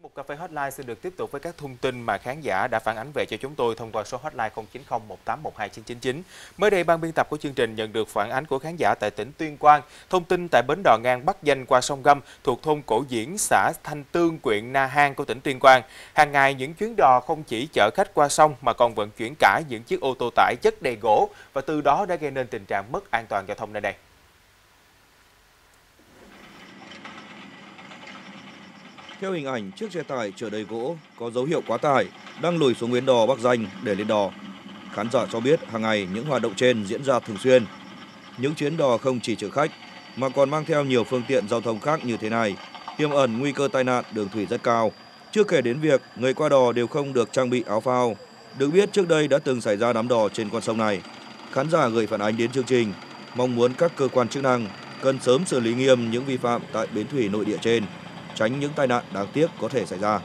Chuyên mục Cà phê Hotline xin được tiếp tục với các thông tin mà khán giả đã phản ánh về cho chúng tôi thông qua số hotline 090 1812999. Mới đây, ban biên tập của chương trình nhận được phản ánh của khán giả tại tỉnh Tuyên Quang. Thông tin tại bến đò ngang Bắc Danh qua sông Gâm thuộc thôn Cổ Diễn, xã Thanh Tương, huyện Na Hang của tỉnh Tuyên Quang. Hàng ngày, những chuyến đò không chỉ chở khách qua sông mà còn vận chuyển cả những chiếc ô tô tải chất đầy gỗ và từ đó đã gây nên tình trạng mất an toàn giao thông nơi đây. Theo hình ảnh, chiếc xe tải chở đầy gỗ có dấu hiệu quá tải đang lùi xuống bến đò Bắc Danh để lên đò. Khán giả cho biết hàng ngày những hoạt động trên diễn ra thường xuyên. Những chuyến đò không chỉ chở khách mà còn mang theo nhiều phương tiện giao thông khác như thế này, tiềm ẩn nguy cơ tai nạn đường thủy rất cao. Chưa kể đến việc người qua đò đều không được trang bị áo phao. Được biết trước đây đã từng xảy ra đám đò trên con sông này. Khán giả gửi phản ánh đến chương trình, mong muốn các cơ quan chức năng cần sớm xử lý nghiêm những vi phạm tại bến thủy nội địa trên tránh những tai nạn đáng tiếc có thể xảy ra.